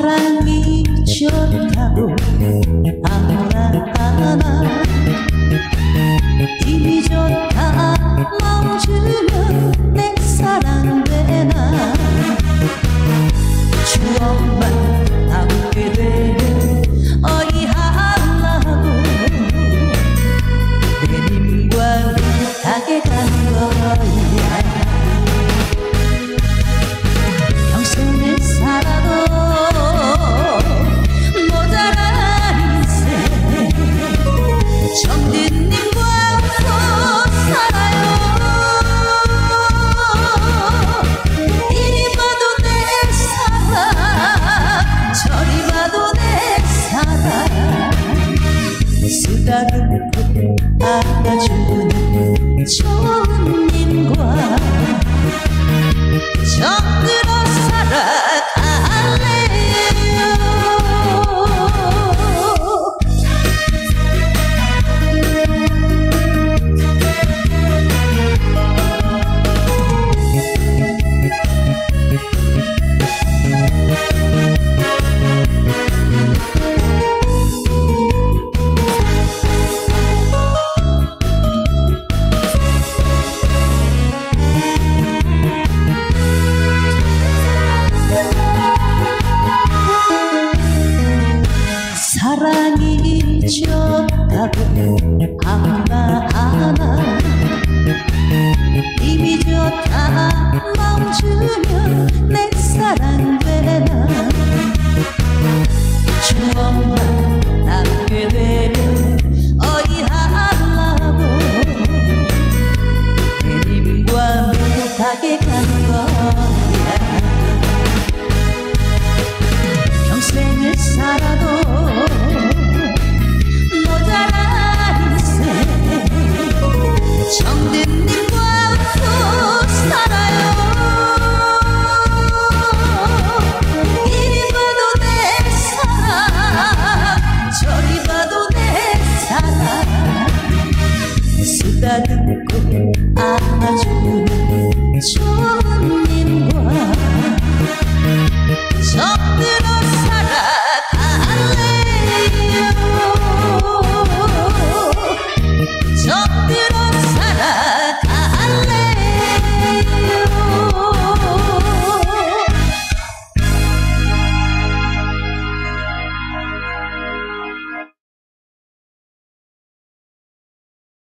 Sarang mi chorta, ahora, ahora. 안아주는 좋은 님과. 정 쉬어가고 하나하나 이미 좋다 마음 주면 내 사랑 되나? 추억만 남게 되면 어이하라고 내님과 못하게 수다 듣고 아주 좋은 일.